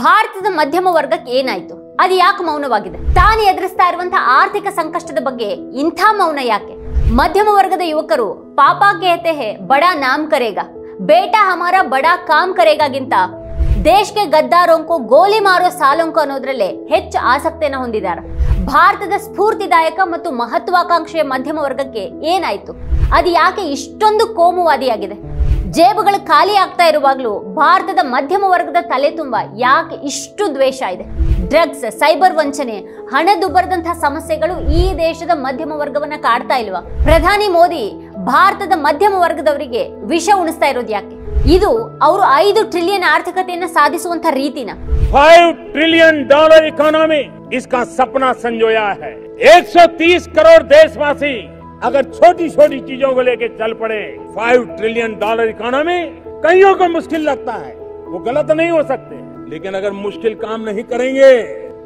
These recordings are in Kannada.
ಭಾರತದ ಮಧ್ಯಮ ವರ್ಗಕ್ಕೆ ಏನಾಯ್ತು? ಅದು ಯಾಕೆ ಮೌನವಾಗಿದೆ? ತಾನು ಎದುರಿಸ್ತಾ ಇರುವಂತಹ ಆರ್ಥಿಕ ಸಂಕಷ್ಟದ ಬಗ್ಗೆ ಇಂಥ ಮೌನ ಯಾಕೆ? ಮಧ್ಯಮ ವರ್ಗದ ಯುವಕರು ಪಾಪಾ ಕೇತೆ ಹೇ ಬಡಾ ನಾಮ್ ಕರೇಗಾ, ಬೇಟಾ ಹಮಾರ ಬಡಾ ಕಾಮ್ ಕರೇಗಾಗಿಂತ ದೇಶಕ್ಕೆ ಗದ್ದಾರೋಂಕು ಗೋಲಿ ಮಾರೋ ಸಾಲೋಂಕು ಅನ್ನೋದ್ರಲ್ಲೇ ಹೆಚ್ಚು ಆಸಕ್ತಿಯನ್ನು ಹೊಂದಿದ್ದಾರೆ. ಭಾರತದ ಸ್ಫೂರ್ತಿದಾಯಕ ಮತ್ತು ಮಹತ್ವಾಕಾಂಕ್ಷೆಯ ಮಧ್ಯಮ ವರ್ಗಕ್ಕೆ ಏನಾಯ್ತು? ಅದು ಯಾಕೆ ಇಷ್ಟೊಂದು ಕೋಮುವಾದಿಯಾಗಿದೆ? ಜೇಬುಗಳು ಖಾಲಿ ಆಗ್ತಾ ಇರುವಾಗಲೂ ಭಾರತದ ಮಧ್ಯಮ ವರ್ಗದ ತಲೆ ತುಂಬ ಯಾಕೆ ಇಷ್ಟು ದ್ವೇಷ ಇದೆ ಡ್ರಗ್ಸ್ ಸೈಬರ್ ವಂಚನೆ ಹಣದುಬ್ಬರದಂತಹ ಸಮಸ್ಯೆಗಳು ಈ ದೇಶದ ಮಧ್ಯಮ ವರ್ಗವನ್ನ ಕಾಡ್ತಾ ಇಲ್ವಾ ಪ್ರಧಾನಿ ಮೋದಿ ಭಾರತದ ಮಧ್ಯಮ ವರ್ಗದವರಿಗೆ ವಿಷ ಉಣಿಸ್ತಾ ಇರೋದು ಯಾಕೆ ಇದು ಅವರು ಐದು ಟ್ರಿಲಿಯನ್ ಆರ್ಥಿಕತೆಯನ್ನ ಸಾಧಿಸುವಂತ ರೀತಿನ फाइव ट्रिलियन डॉलर इकोनॉमी इसका सपना संजोया है 130 करोड़ देशवासी अगर छोटी छोटी चीजों को लेकर चल पड़े फाइव ट्रिलियन डॉलर इकोनॉमी कईयों को मुश्किल लगता है वो गलत नहीं हो सकते लेकिन अगर मुश्किल काम नहीं करेंगे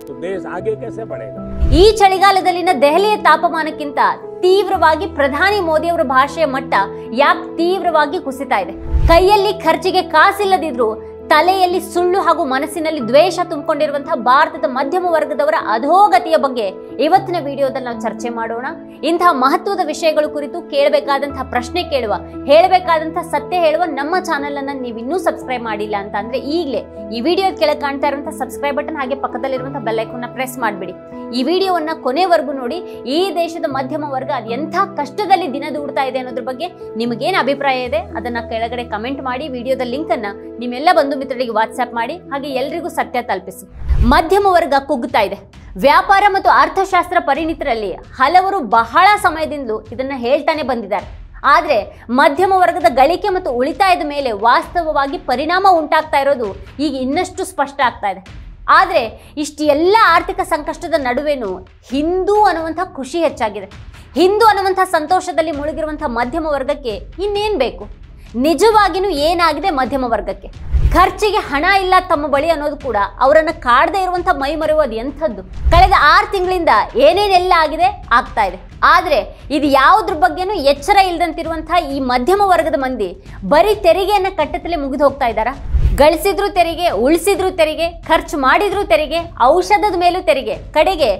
तो देश आगे कैसे बढ़ेगा ಈ ಚಳಿಗಾಲದಲ್ಲಿನ ದೆಹಲಿಯ ತಾಪಮಾನಕ್ಕಿಂತ ತೀವ್ರವಾಗಿ ಪ್ರಧಾನಿ ಮೋದಿ ಅವರ ಭಾಷೆಯ ಮಟ್ಟ ಯಾಕೆ ತೀವ್ರವಾಗಿ ಕುಸಿತಾ ಇದೆ ಕೈಯಲ್ಲಿ ಖರ್ಚಿಗೆ ಕಾಸಿಲ್ಲದಿದ್ರು ತಲೆಯಲ್ಲಿ ಸುಳ್ಳು ಹಾಗೂ ಮನಸ್ಸಿನಲ್ಲಿ ದ್ವೇಷ ತುಂಬಿಕೊಂಡಿರುವಂತಹ ಭಾರತದ ಮಧ್ಯಮ ವರ್ಗದವರ ಅಧೋಗತಿಯ ಬಗ್ಗೆ ಇವತ್ತಿನ ವಿಡಿಯೋದಲ್ಲಿ ನಾವು ಚರ್ಚೆ ಮಾಡೋಣ. ಇಂತಹ ಮಹತ್ವದ ವಿಷಯಗಳ ಕುರಿತು ಕೇಳಬೇಕಾದಂತಹ ಪ್ರಶ್ನೆ ಕೇಳುವ ಹೇಳಬೇಕಾದಂತಹ ಸತ್ಯ ಹೇಳುವ ನಮ್ಮ ಚಾನೆಲ್ ಅನ್ನ ನೀವು ಇನ್ನೂ ಸಬ್ಸ್ಕ್ರೈಬ್ ಮಾಡಿಲ್ಲ ಅಂತ ಅಂದ್ರೆ ಈಗಲೇ ಈ ವಿಡಿಯೋ ಕೆಳಗೆ ಕಾಣ್ತಾ ಇರುವಂತಹ ಸಬ್ಸ್ಕ್ರೈಬ್ ಬಟನ್ ಹಾಗೆ ಪಕ್ಕದಲ್ಲಿರುವಂತಹ ಬೆಲ್ ಐಕಾನ್ನ ಪ್ರೆಸ್ ಮಾಡಿಬಿಡಿ. ಈ ವಿಡಿಯೋವನ್ನ ಕೊನೆವರೆಗೂ ನೋಡಿ, ಈ ದೇಶದ ಮಧ್ಯಮ ವರ್ಗ ಅದು ಎಂಥ ಕಷ್ಟದಲ್ಲಿ ದಿನ ದೂಡ್ತಾ ಇದೆ ಅನ್ನೋದ್ರ ಬಗ್ಗೆ ನಿಮಗೇನು ಅಭಿಪ್ರಾಯ ಇದೆ? ಅದನ್ನ ಕೆಳಗಡೆ ಕಮೆಂಟ್ ಮಾಡಿ, ವಿಡಿಯೋದ ಲಿಂಕ್ ಅನ್ನ ನಿಮ್ಮೆಲ್ಲ ಬಂಧು ಮಿತ್ರರಿಗೆ ವಾಟ್ಸ್ಆಪ್ ಮಾಡಿ, ಹಾಗೆ ಎಲ್ರಿಗೂ ಸತ್ಯ ತಲುಪಿಸಿ. ಮಧ್ಯಮ ವರ್ಗ ಕುಗ್ಗುತ್ತಾ ಇದೆ. ವ್ಯಾಪಾರ ಮತ್ತು ಅರ್ಥಶಾಸ್ತ್ರ ಪರಿಣಿತರಲ್ಲಿ ಹಲವರು ಬಹಳ ಸಮಯದಿಂದಲೂ ಇದನ್ನ ಹೇಳ್ತಾನೆ ಬಂದಿದ್ದಾರೆ. ಆದರೆ, ಮಧ್ಯಮ ವರ್ಗದ ಗಳಿಕೆ ಮತ್ತು ಉಳಿತಾಯದ ಮೇಲೆ ವಾಸ್ತವವಾಗಿ ಪರಿಣಾಮ ಉಂಟಾಗ್ತಾ ಇರೋದು ಈಗ ಇನ್ನಷ್ಟು ಸ್ಪಷ್ಟ ಆಗ್ತಾ ಇದೆ. ಆದರೆ, ಇಷ್ಟು ಎಲ್ಲ ಆರ್ಥಿಕ ಸಂಕಷ್ಟದ ನಡುವೆನೂ ಹಿಂದೂ ಅನ್ನುವಂಥ ಖುಷಿ ಹೆಚ್ಚಾಗಿದೆ. ಹಿಂದೂ ಅನ್ನುವಂಥ ಸಂತೋಷದಲ್ಲಿ ಮುಳುಗಿರುವಂಥ ಮಧ್ಯಮ ವರ್ಗಕ್ಕೆ ಇನ್ನೇನು ಬೇಕು? ನಿಜವಾಗಿನೂ ಏನಾಗಿದೆ ಮಧ್ಯಮ ವರ್ಗಕ್ಕೆ? ಖರ್ಚಿಗೆ ಹಣ ಇಲ್ಲ ತಮ್ಮ ಬಳಿ ಅನ್ನೋದು ಕೂಡ ಅವರನ್ನು ಕಾಡದೇ ಇರುವಂಥ ಮೈ ಮರೆಯುವುದು ಎಂಥದ್ದು? ಕಳೆದ ಆರು ತಿಂಗಳಿಂದ ಏನೇನೆಲ್ಲ ಆಗಿದೆ, ಆಗ್ತಾ ಇದೆ. ಆದರೆ ಇದು ಯಾವುದ್ರ ಬಗ್ಗೆನೂ ಎಚ್ಚರ ಇಲ್ಲದಂತಿರುವಂಥ ಈ ಮಧ್ಯಮ ವರ್ಗದ ಮಂದಿ ಬರೀ ತೆರಿಗೆಯನ್ನು ಕಟ್ಟತಲೇ ಮುಗಿದು ಹೋಗ್ತಾ ಇದ್ದಾರಾ? ಗಳಿಸಿದ್ರು ತೆರಿಗೆ, ಉಳಿಸಿದ್ರು ತೆರಿಗೆ, ಖರ್ಚು ಮಾಡಿದ್ರು ತೆರಿಗೆ, ಔಷಧದ ಮೇಲೂ ತೆರಿಗೆ. ಕಡೆಗೆ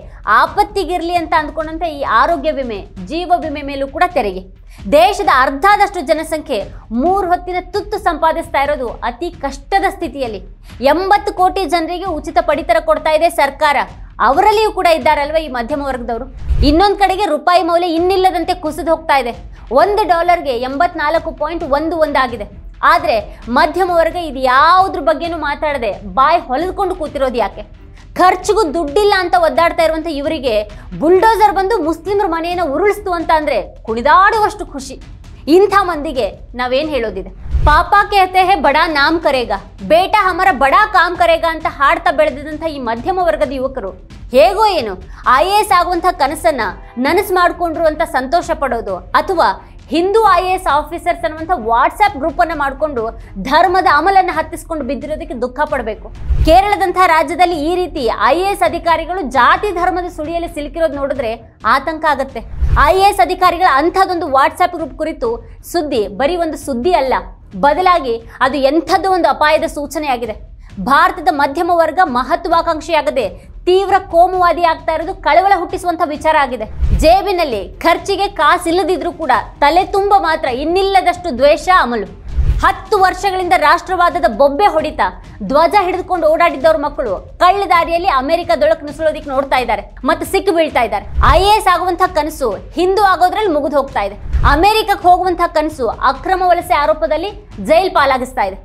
ಆಪತ್ತಿಗಿರಲಿ ಅಂತ ಅಂದ್ಕೊಂಡಂತ ಈ ಆರೋಗ್ಯ ವಿಮೆ, ಜೀವ ವಿಮೆ ಮೇಲೂ ಕೂಡ ತೆರಿಗೆ. ದೇಶದ ಅರ್ಧದಷ್ಟು ಜನಸಂಖ್ಯೆ ಮೂರು ಹೊತ್ತಿನ ತುತ್ತು ಸಂಪಾದಿಸ್ತಾ ಇರೋದು ಅತಿ ಕಷ್ಟದ ಸ್ಥಿತಿಯಲ್ಲಿ. ಎಂಬತ್ತು ಕೋಟಿ ಜನರಿಗೆ ಉಚಿತ ಪಡಿತರ ಕೊಡ್ತಾ ಇದೆ ಸರ್ಕಾರ. ಅವರಲ್ಲಿಯೂ ಕೂಡ ಇದ್ದಾರಲ್ವ ಈ ಮಧ್ಯಮ ವರ್ಗದವರು? ಇನ್ನೊಂದು ಕಡೆಗೆ ರೂಪಾಯಿ ಮೌಲ್ಯ ಇನ್ನಿಲ್ಲದಂತೆ ಕುಸಿದು ಹೋಗ್ತಾ ಇದೆ. ಒಂದು ಡಾಲರ್ಗೆ ಎಂಬತ್ನಾಲ್ಕು ಪಾಯಿಂಟ್ ಒಂದು ಒಂದಾಗಿದೆ ಆದರೆ ಮಧ್ಯಮ ವರ್ಗ ಇದು ಯಾವುದ್ರ ಬಗ್ಗೆನೂ ಮಾತಾಡದೆ ಬಾಯಿ ಹೊಲಿದ್ಕೊಂಡು ಕೂತಿರೋದು ಯಾಕೆ? ಖರ್ಚಿಗೂ ದುಡ್ಡಿಲ್ಲ ಅಂತ ಒದ್ದಾಡ್ತಾ ಇರುವಂಥ ಇವರಿಗೆ ಬುಲ್ಡೋಸರ್ ಬಂದು ಮುಸ್ಲಿಮರ ಮನೆಯನ್ನು ಉರುಳಿಸ್ತು ಅಂತ ಅಂದರೆ ಕುಣಿದಾಡುವಷ್ಟು ಖುಷಿ. ಇಂಥ ಮಂದಿಗೆ ನಾವೇನು ಹೇಳೋದಿದೆ? ಪಾಪ ಕೇತೆ ಹೇ ಬಡಾ ನಾಮ್ ಕರೇಗ, ಬೇಟಾ ಹಮರ ಬಡಾ ಕಾಮ್ ಕರೇಗ ಅಂತ ಹಾಡ್ತಾ ಬೆಳೆದಿದಂಥ ಈ ಮಧ್ಯಮ ವರ್ಗದ ಯುವಕರು ಹೇಗೋ ಏನು? ಐ ಎ ಎಸ್ ಆಗುವಂಥ ಕನಸನ್ನು ನನಸು ಮಾಡಿಕೊಂಡ್ರು ಅಂತ ಸಂತೋಷ ಪಡೋದು ಅಥವಾ Hindu I A S officers ಅನ್ನುವಂಥ ವಾಟ್ಸಾಪ್ ಗ್ರೂಪ್ ಅನ್ನ ಮಾಡಿಕೊಂಡು ಧರ್ಮದ ಅಮಲನ್ನು ಹತ್ತಿಸ್ಕೊಂಡು ಬಿದ್ದಿರೋದಕ್ಕೆ ದುಃಖ ಪಡಬೇಕು. ಕೇರಳದಂತಹ ರಾಜ್ಯದಲ್ಲಿ ಈ ರೀತಿ ಐ ಎ ಎಸ್ ಅಧಿಕಾರಿಗಳು ಜಾತಿ ಧರ್ಮದ ಸುಳಿಯಲ್ಲಿ ಸಿಲುಕಿರೋದು ನೋಡಿದ್ರೆ ಆತಂಕ ಆಗುತ್ತೆ. ಐ ಎ ಎಸ್ ಅಧಿಕಾರಿಗಳ ಅಂಥದ್ದೊಂದು ವಾಟ್ಸಾಪ್ ಗ್ರೂಪ್ ಕುರಿತು ಸುದ್ದಿ, ಬರೀ ಒಂದು ಸುದ್ದಿ ಅಲ್ಲ, ಬದಲಾಗಿ ಅದು ಎಂಥದ್ದು ಒಂದು ಅಪಾಯದ ಸೂಚನೆಯಾಗಿದೆ. ಭಾರತದ ಮಧ್ಯಮ ವರ್ಗ ಮಹತ್ವಾಕಾಂಕ್ಷಿಯಾಗದೆ ತೀವ್ರ ಕೋಮುವಾದಿ ಆಗ್ತಾ ಇರೋದು ಕಳವಳ ಹುಟ್ಟಿಸುವಂತ ವಿಚಾರ ಆಗಿದೆ. ಜೇಬಿನಲ್ಲಿ ಖರ್ಚಿಗೆ ಕಾಸಿಲ್ಲದಿದ್ರೂ ಕೂಡ ತಲೆ ತುಂಬ ಮಾತ್ರ, ಇನ್ನಿಲ್ಲದಷ್ಟು ದ್ವೇಷ, ಅಮಲು. ಹತ್ತು ವರ್ಷಗಳಿಂದ ರಾಷ್ಟ್ರವಾದದ ಬೊಬ್ಬೆ ಹೊಡಿತ ಧ್ವಜ ಹಿಡಿದುಕೊಂಡು ಓಡಾಡಿದ್ದವ್ರ ಮಕ್ಕಳು ಕಳ್ಳ ದಾರಿಯಲ್ಲಿ ಅಮೆರಿಕದೊಳಗೆ ನುಸುಳೋದಿಕ್ ನೋಡ್ತಾ ಇದ್ದಾರೆ, ಮತ್ತೆ ಸಿಕ್ಕಿ ಬೀಳ್ತಾ ಇದ್ದಾರೆ. ಐ ಎ ಎಸ್ ಆಗುವಂತಹ ಕನಸು ಹಿಂದೂ ಆಗೋದ್ರಲ್ಲಿ ಮುಗಿದು ಹೋಗ್ತಾ ಇದೆ. ಅಮೆರಿಕಕ್ಕೆ ಹೋಗುವಂತಹ ಕನಸು ಅಕ್ರಮ ವಲಸೆ ಆರೋಪದಲ್ಲಿ ಜೈಲ್ ಪಾಲಾಗಿಸ್ತಾ ಇದೆ.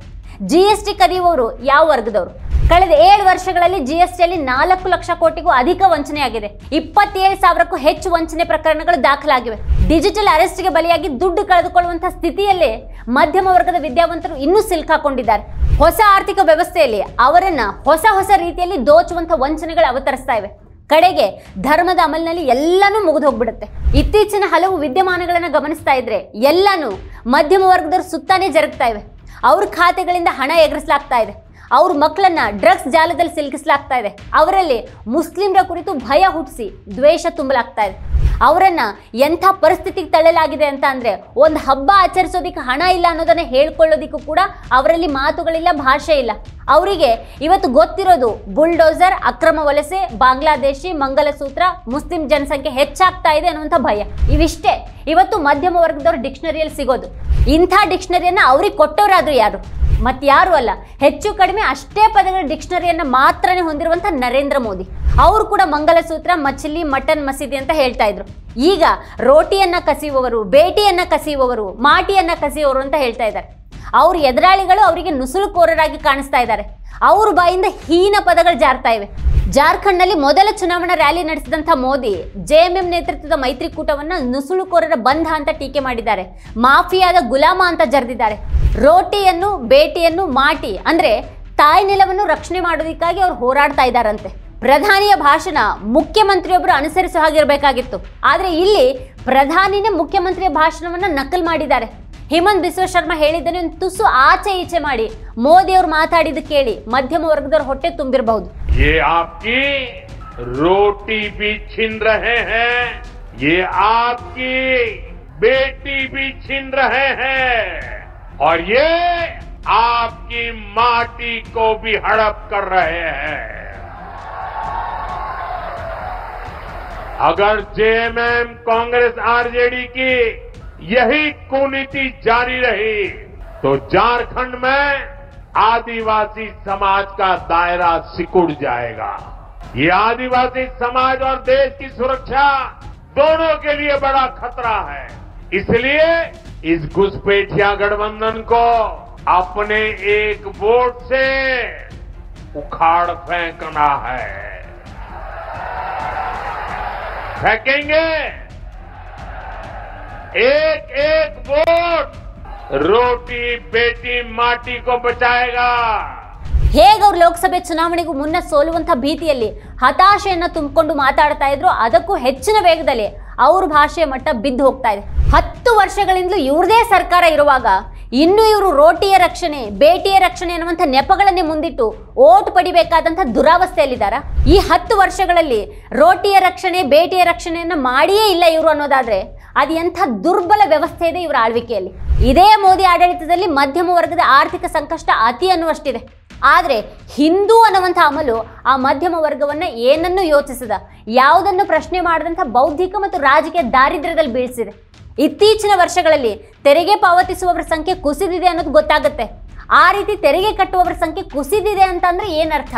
ಜಿ ಎಸ್ ಟಿ ಕದಿಯುವವರು ಯಾವ ವರ್ಗದವರು? ಕಳೆದ ಏಳು ವರ್ಷಗಳಲ್ಲಿ ಜಿ ಎಸ್ ಟಿಯಲ್ಲಿ ನಾಲ್ಕು ಲಕ್ಷ ಕೋಟಿಗೂ ಅಧಿಕ ವಂಚನೆಯಾಗಿದೆ. ಇಪ್ಪತ್ತೇಳು ಸಾವಿರಕ್ಕೂ ಹೆಚ್ಚು ವಂಚನೆ ಪ್ರಕರಣಗಳು ದಾಖಲಾಗಿವೆ. ಡಿಜಿಟಲ್ ಅರೆಸ್ಟ್ಗೆ ಬಲಿಯಾಗಿ ದುಡ್ಡು ಕಳೆದುಕೊಳ್ಳುವಂತಹ ಸ್ಥಿತಿಯಲ್ಲೇ ಮಧ್ಯಮ ವರ್ಗದ ವಿದ್ಯಾವಂತರು ಇನ್ನೂ ಸಿಲ್ಕಾಕೊಂಡಿದ್ದಾರೆ ಹೊಸ ಆರ್ಥಿಕ ವ್ಯವಸ್ಥೆಯಲ್ಲಿ ಅವರನ್ನ ಹೊಸ ಹೊಸ ರೀತಿಯಲ್ಲಿ ದೋಚುವಂತಹ ವಂಚನೆಗಳು ಅವತರಿಸ್ತಾ ಇವೆ. ಕಡೆಗೆ ಧರ್ಮದ ಅಮಲಿನಲ್ಲಿ ಎಲ್ಲನೂ ಮುಗಿದು ಹೋಗ್ಬಿಡುತ್ತೆ. ಇತ್ತೀಚಿನ ಹಲವು ವಿದ್ಯಮಾನಗಳನ್ನು ಗಮನಿಸ್ತಾ ಇದ್ರೆ ಎಲ್ಲನೂ ಮಧ್ಯಮ ವರ್ಗದವ್ರ ಸುತ್ತಾನೇ ಜರುಗ್ತಾ ಇವೆ. ಅವ್ರ ಖಾತೆಗಳಿಂದ ಹಣ ಎಗರಿಸಲಾಗ್ತಾ ಇದೆ. ಅವ್ರ ಮಕ್ಕಳನ್ನ ಡ್ರಗ್ಸ್ ಜಾಲದಲ್ಲಿ ಸಿಲುಕಿಸಲಾಗ್ತಾ ಇದೆ. ಅವರಲ್ಲಿ ಮುಸ್ಲಿಮರ ಕುರಿತು ಭಯ ಹುಟ್ಟಿಸಿ ದ್ವೇಷ ತುಂಬಲಾಗ್ತಾ ಇದೆ. ಅವರನ್ನ ಎಂಥ ಪರಿಸ್ಥಿತಿಗೆ ತಳ್ಳಲಾಗಿದೆ ಅಂತ ಅಂದ್ರೆ ಒಂದು ಹಬ್ಬ ಆಚರಿಸೋದಿಕ್ಕೆ ಹಣ ಇಲ್ಲ ಅನ್ನೋದನ್ನ ಹೇಳ್ಕೊಳ್ಳೋದಿಕ್ಕೂ ಕೂಡ ಅವರಲ್ಲಿ ಮಾತುಗಳಿಲ್ಲ, ಭಾಷೆ ಇಲ್ಲ. ಅವರಿಗೆ ಇವತ್ತು ಗೊತ್ತಿರೋದು ಬುಲ್ಡೋಸರ್, ಅಕ್ರಮ ವಲಸೆ, ಬಾಂಗ್ಲಾದೇಶಿ, ಮಂಗಲಸೂತ್ರ, ಮುಸ್ಲಿಂ ಜನಸಂಖ್ಯೆ ಹೆಚ್ಚಾಗ್ತಾ ಇದೆ ಅನ್ನುವಂಥ ಭಯ. ಇವಿಷ್ಟೇ. ಇವತ್ತು ಮಧ್ಯಮ ವರ್ಗದವ್ರ ಡಿಕ್ಷನರಿಯಲ್ಲಿ ಸಿಗೋದು. ಇಂಥ ಡಿಕ್ಷನರಿಯನ್ನ ಅವ್ರಿಗೆ ಕೊಟ್ಟವರಾದ್ರು ಯಾರು? ಮತ್ಯಾರು ಅಲ್ಲ, ಹೆಚ್ಚು ಕಡಿಮೆ ಅಷ್ಟೇ ಪದಗಳ ಡಿಕ್ಷನರಿಯನ್ನು ಮಾತ್ರನೇ ಹೊಂದಿರುವಂಥ ನರೇಂದ್ರ ಮೋದಿ. ಅವರು ಕೂಡ ಮಂಗಲಸೂತ್ರ, ಮಚ್ಲಿ, ಮಟನ್ ಮಸೀದಿ ಅಂತ ಹೇಳ್ತಾ ಇದ್ರು. ಈಗ ರೋಟಿಯನ್ನು ಕಸಿಯುವವರು, ಬೇಟಿಯನ್ನು ಕಸಿಯುವವರು, ಮಾಟಿಯನ್ನು ಕಸಿಯುವವರು ಅಂತ ಹೇಳ್ತಾ ಇದ್ದಾರೆ. ಅವ್ರ ಎದುರಾಳಿಗಳು ಅವರಿಗೆ ನುಸುಳುಕೋರರಾಗಿ ಕಾಣಿಸ್ತಾ ಇದ್ದಾರೆ. ಅವ್ರ ಬಾಯಿಂದ ಹೀನ ಪದಗಳು ಜಾರ್ತಾ ಇವೆ. ಜಾರ್ಖಂಡ್ನಲ್ಲಿ ಮೊದಲ ಚುನಾವಣಾ ರ್ಯಾಲಿ ನಡೆಸಿದಂಥ ಮೋದಿ ಜೆಎಂಎಂ ನೇತೃತ್ವದ ಮೈತ್ರಿಕೂಟವನ್ನು ನುಸುಳುಕೋರರ ಬಂಧ ಅಂತ ಟೀಕೆ ಮಾಡಿದ್ದಾರೆ. ಮಾಫಿಯಾದ ಗುಲಾಮ ಅಂತ ಜರೆದಿದ್ದಾರೆ. ರೋಟಿಯನ್ನು ಬೇಟಿಯನ್ನು ಮಾಟಿ ಅಂದ್ರೆ ತಾಯಿ ನೆಲವನ್ನು ರಕ್ಷಣೆ ಮಾಡೋದಕ್ಕಾಗಿ ಅವ್ರು ಹೋರಾಡ್ತಾ ಇದ್ದಾರಂತೆ ಪ್ರಧಾನಿಯ ಭಾಷಣ ಮುಖ್ಯಮಂತ್ರಿಯೊಬ್ಬರು ಅನುಸರಿಸೋ ಹಾಗಿರ್ಬೇಕಾಗಿತ್ತು ಆದ್ರೆ ಇಲ್ಲಿ ಪ್ರಧಾನಿನೇ ಮುಖ್ಯಮಂತ್ರಿಯ ಭಾಷಣವನ್ನ ನಕಲ್ ಮಾಡಿದ್ದಾರೆ ಹೇಮಂತ್ ಬಿಸ್ವ ಶರ್ಮಾ ಹೇಳಿದ್ದನ್ನು ಒಂದು ತುಸು ಆಚೆ ಈಚೆ ಮಾಡಿ ಮೋದಿ ಅವರು ಮಾತಾಡಿದ್ದು ಕೇಳಿ ಮಧ್ಯಮ ವರ್ಗದವ್ರ ಹೊಟ್ಟೆ ತುಂಬಿರಬಹುದು ये आपकी रोटी भी छीन रहे हैं ये आपकी बेटी भी छीन रहे हैं और ये आपकी माटी को भी हड़प कर रहे हैं। अगर जेएमएम कांग्रेस आरजेडी की यही कुनीति जारी रही तो झारखंड में आदिवासी समाज का दायरा सिकुड़ जाएगा। ये आदिवासी समाज और देश की सुरक्षा दोनों के लिए बड़ा खतरा है। इसलिए इस घुसपैठिया गठबंधन को अपने एक वोट से उखाड़ फेंकना है फेंकेंगे एक एक वोट रोटी बेटी माटी को बचाएगा ಹೇಗೆ ಅವ್ರು ಲೋಕಸಭೆ ಚುನಾವಣೆಗೂ ಮುನ್ನ ಸೋಲುವಂಥ ಭೀತಿಯಲ್ಲಿ ಹತಾಶೆಯನ್ನ ತುಂಬಿಕೊಂಡು ಮಾತಾಡ್ತಾ ಇದ್ರು ಅದಕ್ಕೂ ಹೆಚ್ಚಿನ ವೇಗದಲ್ಲಿ ಅವ್ರ ಭಾಷೆ ಮಟ್ಟ ಬಿದ್ದು ಹೋಗ್ತಾ ಇದೆ. ಹತ್ತು ವರ್ಷಗಳಿಂದಲೂ ಇವ್ರದೇ ಸರ್ಕಾರ ಇರುವಾಗ ಇನ್ನು ಇವರು ರೋಟಿಯ ರಕ್ಷಣೆ, ಬೇಟಿಯ ರಕ್ಷಣೆ ಅನ್ನುವಂಥ ನೆಪಗಳನ್ನೇ ಮುಂದಿಟ್ಟು ಓಟ್ ಪಡಿಬೇಕಾದಂಥ ದುರಾವಸ್ಥೆಯಲ್ಲಿದ್ದಾರ? ಈ ಹತ್ತು ವರ್ಷಗಳಲ್ಲಿ ರೋಟಿಯ ರಕ್ಷಣೆ, ಬೇಟಿಯ ರಕ್ಷಣೆಯನ್ನು ಮಾಡಿಯೇ ಇಲ್ಲ ಇವರು ಅನ್ನೋದಾದರೆ ಅದು ಎಂಥ ದುರ್ಬಲ ವ್ಯವಸ್ಥೆ ಇದೆ ಇವರ ಆಳ್ವಿಕೆಯಲ್ಲಿ. ಇದೇ ಮೋದಿ ಆಡಳಿತದಲ್ಲಿ ಮಧ್ಯಮ ವರ್ಗದ ಆರ್ಥಿಕ ಸಂಕಷ್ಟ ಅತಿ ಅನ್ನುವಷ್ಟಿದೆ. ಆದರೆ ಹಿಂದೂ ಅನ್ನುವಂಥ ಅಮಲು ಆ ಮಧ್ಯಮ ವರ್ಗವನ್ನು ಏನನ್ನು ಯೋಚಿಸದ? ಯಾವುದನ್ನು ಪ್ರಶ್ನೆ ಮಾಡಿದಂಥ ಬೌದ್ಧಿಕ ಮತ್ತು ರಾಜಕೀಯ ದಾರಿದ್ರ್ಯದಲ್ಲಿ ಬೀಳಿಸಿದೆ? ಇತ್ತೀಚಿನ ವರ್ಷಗಳಲ್ಲಿ ತೆರಿಗೆ ಪಾವತಿಸುವವರ ಸಂಖ್ಯೆ ಕುಸಿದಿದೆ ಅನ್ನೋದು ಗೊತ್ತಾಗುತ್ತೆ. ಆ ರೀತಿ ತೆರಿಗೆ ಕಟ್ಟುವವರ ಸಂಖ್ಯೆ ಕುಸಿದಿದೆ ಅಂತಂದ್ರೆ ಏನರ್ಥ?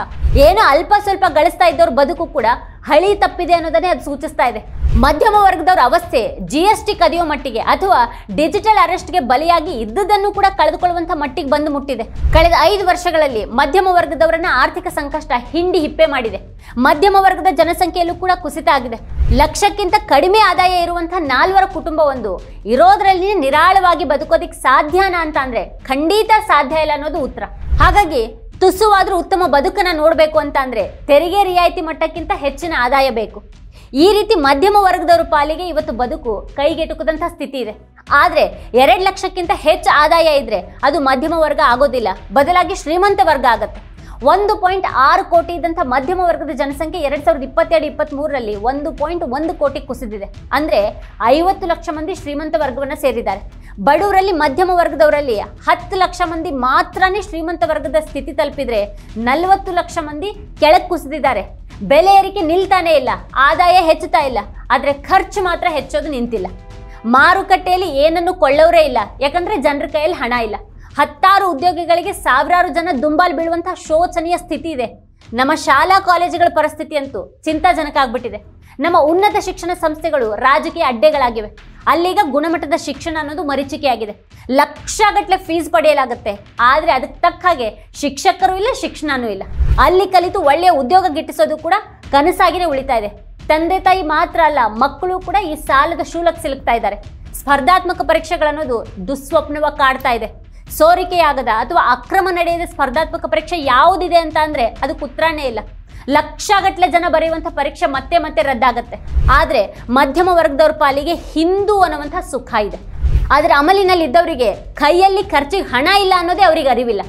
ಏನು ಅಲ್ಪ ಸ್ವಲ್ಪ ಗಳಿಸ್ತಾ ಇದ್ದವ್ರ ಬದುಕು ಕೂಡ ಹಳಿ ತಪ್ಪಿದೆ ಅನ್ನೋದನ್ನೇ ಅದು ಸೂಚಿಸ್ತಾ ಇದೆ. ಮಧ್ಯಮ ವರ್ಗದವರ ಅವಸ್ಥೆ ಜಿ ಎಸ್ ಟಿ ಕದಿಯೋ ಮಟ್ಟಿಗೆ ಅಥವಾ ಡಿಜಿಟಲ್ ಅರೆಸ್ಟ್ಗೆ ಬಲಿಯಾಗಿ ಇದ್ದುದನ್ನು ಕೂಡ ಕಳೆದುಕೊಳ್ಳುವಂತ ಮಟ್ಟಿಗೆ ಬಂದು ಮುಟ್ಟಿದೆ. ಕಳೆದ ಐದು ವರ್ಷಗಳಲ್ಲಿ ಮಧ್ಯಮ ವರ್ಗದವರನ್ನ ಆರ್ಥಿಕ ಸಂಕಷ್ಟ ಹಿಂಡಿ ಹಿಪ್ಪೆ ಮಾಡಿದೆ. ಮಧ್ಯಮ ವರ್ಗದ ಜನಸಂಖ್ಯೆಯಲ್ಲೂ ಕೂಡ ಕುಸಿತ ಆಗಿದೆ. ಲಕ್ಷಕ್ಕಿಂತ ಕಡಿಮೆ ಆದಾಯ ಇರುವಂತಹ ನಾಲ್ವರ ಕುಟುಂಬವೊಂದು ಇರೋದ್ರಲ್ಲಿ ನಿರಾಳವಾಗಿ ಬದುಕೋದಿಕ್ ಸಾಧ್ಯನಾ ಅಂತ ಅಂದ್ರೆ ಖಂಡಿತ ಸಾಧ್ಯ ಇಲ್ಲ ಅನ್ನೋದು ಉತ್ತರ. ಹಾಗಾಗಿ ತುಸುವಾದ್ರೂ ಉತ್ತಮ ಬದುಕನ್ನು ನೋಡಬೇಕು ಅಂತ ಅಂದರೆ ತೆರಿಗೆ ರಿಯಾಯಿತಿ ಮಟ್ಟಕ್ಕಿಂತ ಹೆಚ್ಚಿನ ಆದಾಯ ಬೇಕು. ಈ ರೀತಿ ಮಧ್ಯಮ ವರ್ಗದವರ ಪಾಲಿಗೆ ಇವತ್ತು ಬದುಕು ಕೈಗೆಟುಕದಂಥ ಸ್ಥಿತಿ ಇದೆ. ಆದರೆ ಎರಡು ಲಕ್ಷಕ್ಕಿಂತ ಹೆಚ್ಚು ಆದಾಯ ಇದ್ರೆ ಅದು ಮಧ್ಯಮ ವರ್ಗ ಆಗೋದಿಲ್ಲ. ಬದಲಾಗಿ ಶ್ರೀಮಂತ ವರ್ಗ ಆಗುತ್ತೆ. ಒಂದು ಪಾಯಿಂಟ್ ಆರು ಕೋಟಿ ಇದ್ದಂಥ ಮಧ್ಯಮ ವರ್ಗದ ಜನಸಂಖ್ಯೆ ಎರಡು ಸಾವಿರದ ಇಪ್ಪತ್ತೆರಡು ಇಪ್ಪತ್ತ್ ಮೂರರಲ್ಲಿ ಒಂದು ಪಾಯಿಂಟ್ ಒಂದು ಕೋಟಿ ಕುಸಿದಿದೆ. ಅಂದರೆ ಐವತ್ತು ಲಕ್ಷ ಮಂದಿ ಶ್ರೀಮಂತ ವರ್ಗವನ್ನು ಸೇರಿದ್ದಾರೆ. ಬಡವರಲ್ಲಿ ಮಧ್ಯಮ ವರ್ಗದವರಲ್ಲಿ ಹತ್ತು ಲಕ್ಷ ಮಂದಿ ಮಾತ್ರನೇ ಶ್ರೀಮಂತ ವರ್ಗದ ಸ್ಥಿತಿ ತಲುಪಿದ್ರೆ ನಲವತ್ತು ಲಕ್ಷ ಮಂದಿ ಕೆಳಕ್ಕೆ ಕುಸಿದಿದ್ದಾರೆ. ಬೆಲೆ ಏರಿಕೆ ನಿಲ್ತಾನೆ ಇಲ್ಲ, ಆದಾಯ ಹೆಚ್ಚುತ್ತಾ ಇಲ್ಲ, ಆದ್ರೆ ಖರ್ಚು ಮಾತ್ರ ಹೆಚ್ಚೋದು ನಿಂತಿಲ್ಲ. ಮಾರುಕಟ್ಟೆಯಲ್ಲಿ ಏನನ್ನು ಕೊಳ್ಳೋರೇ ಇಲ್ಲ, ಯಾಕಂದ್ರೆ ಜನರ ಕೈಯಲ್ಲಿ ಹಣ ಇಲ್ಲ. ಹತ್ತಾರು ಉದ್ಯೋಗಿಗಳಿಗೆ ಸಾವಿರಾರು ಜನ ದುಂಬಾಲ್ ಬೀಳುವಂತಹ ಶೋಚನೀಯ ಸ್ಥಿತಿ ಇದೆ. ನಮ್ಮ ಶಾಲಾ ಕಾಲೇಜುಗಳ ಪರಿಸ್ಥಿತಿ ಅಂತೂ ಚಿಂತಾಜನಕ ಆಗ್ಬಿಟ್ಟಿದೆ. ನಮ್ಮ ಉನ್ನತ ಶಿಕ್ಷಣ ಸಂಸ್ಥೆಗಳು ರಾಜಕೀಯ ಅಡ್ಡೆಗಳಾಗಿವೆ. ಅಲ್ಲಿಗ ಗುಣಮಟ್ಟದ ಶಿಕ್ಷಣ ಅನ್ನೋದು ಮರೀಚಿಕೆಯಾಗಿದೆ. ಲಕ್ಷಗಟ್ಟಲೆ ಫೀಸ್ ಪಡೆಯಲಾಗುತ್ತೆ. ಆದರೆ ಅದಕ್ಕೆ ತಕ್ಕ ಹಾಗೆ ಶಿಕ್ಷಕರು ಇಲ್ಲ, ಶಿಕ್ಷಣನೂ ಇಲ್ಲ. ಅಲ್ಲಿ ಕಲಿತು ಒಳ್ಳೆಯ ಉದ್ಯೋಗ ಗಿಟ್ಟಿಸೋದು ಕೂಡ ಕನಸಾಗಿನೇ ಉಳಿತಾ ಇದೆ. ತಂದೆ ತಾಯಿ ಮಾತ್ರ ಅಲ್ಲ, ಮಕ್ಕಳು ಕೂಡ ಈ ಸಾಲದ ಶೂಲಕ್ಕೆ ಸಿಲುಕ್ತಾ ಇದ್ದಾರೆ. ಸ್ಪರ್ಧಾತ್ಮಕ ಪರೀಕ್ಷೆಗಳನ್ನೋದು ದುಸ್ವಪ್ನವಾಗಿ ಕಾಡ್ತಾ ಇದೆ. ಸೋರಿಕೆಯಾಗದ ಅಥವಾ ಅಕ್ರಮ ನಡೆಯದ ಸ್ಪರ್ಧಾತ್ಮಕ ಪರೀಕ್ಷೆ ಯಾವುದಿದೆ ಅಂತ ಅಂದರೆ ಅದಕ್ಕೆ ಉತ್ತರನೇ ಇಲ್ಲ. ಲಕ್ಷಗಟ್ಟಲೆ ಜನ ಬರೆಯುವಂಥ ಪರೀಕ್ಷೆ ಮತ್ತೆ ಮತ್ತೆ ರದ್ದಾಗತ್ತೆ. ಆದರೆ ಮಧ್ಯಮ ವರ್ಗದವ್ರ ಪಾಲಿಗೆ ಹಿಂದೂ ಅನ್ನುವಂಥ ಸುಖ ಇದೆ. ಆದರೆ ಅಮಲಿನಲ್ಲಿ ಇದ್ದವರಿಗೆ ಕೈಯಲ್ಲಿ ಖರ್ಚಿಗೆ ಹಣ ಇಲ್ಲ ಅನ್ನೋದೇ ಅವರಿಗೆ ಅರಿವಿಲ್ಲ.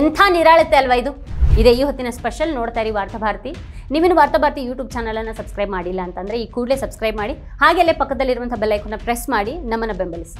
ಎಂಥ ನಿರಾಳತೆ ಅಲ್ವಾ ಇದು? ಇದೇ ಈ ಹೊತ್ತಿನ ಸ್ಪೆಷಲ್ ನೋಡ್ತಾ ಇರಿ ವಾರ್ತಾಭಾರತಿ ನೀವಿನ್ನು ವಾರ್ತಾಭಾರತಿ ಯೂಟ್ಯೂಬ್ ಚಾನಲನ್ನು ಸಬ್ಸ್ಕ್ರೈಬ್ ಮಾಡಿಲ್ಲ ಅಂತಂದರೆ ಈ ಕೂಡಲೇ ಸಬ್ಸ್ಕ್ರೈಬ್ ಮಾಡಿ ಹಾಗೆಲ್ಲೇ ಪಕ್ಕದಲ್ಲಿರುವಂಥ ಬೆಲ್ ಐಕನ್ನ ಪ್ರೆಸ್ ಮಾಡಿ, ನಮ್ಮನ್ನು ಬೆಂಬಲಿಸಿ.